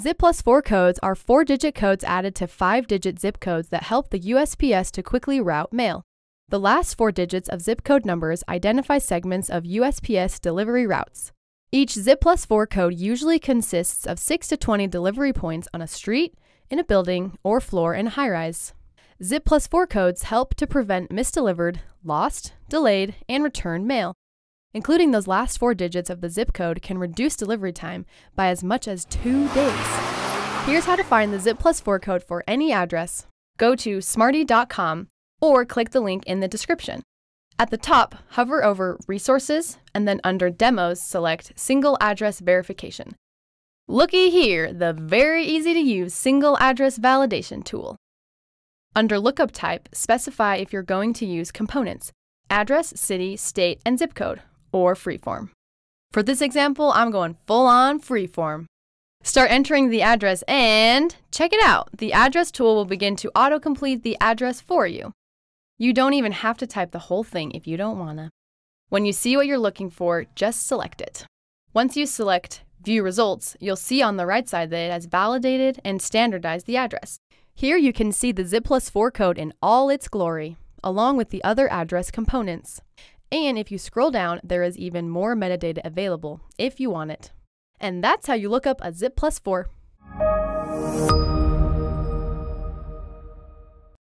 Zip plus 4 codes are four digit codes added to five digit zip codes that help the USPS to quickly route mail. The last four digits of zip code numbers identify segments of USPS delivery routes. Each Zip plus 4 code usually consists of 6 to 20 delivery points on a street, in a building, or floor in a high rise. Zip plus 4 codes help to prevent misdelivered, lost, delayed, and returned mail. Including those last four digits of the zip code can reduce delivery time by as much as two days. Here's how to find the Zip plus 4 code for any address. Go to smarty.com or click the link in the description. At the top, hover over Resources and then under Demos, select Single Address Verification. Looky here, the very easy to use single address validation tool. Under Lookup Type, specify if you're going to use components address, city, state, and zip code, or freeform. For this example, I'm going full on freeform. Start entering the address and check it out. The address tool will begin to autocomplete the address for you. You don't even have to type the whole thing if you don't wanna. When you see what you're looking for, just select it. Once you select View Results, you'll see on the right side that it has validated and standardized the address. Here you can see the Zip plus 4 code in all its glory, along with the other address components. And if you scroll down, there is even more metadata available if you want it. And that's how you look up a Zip plus 4.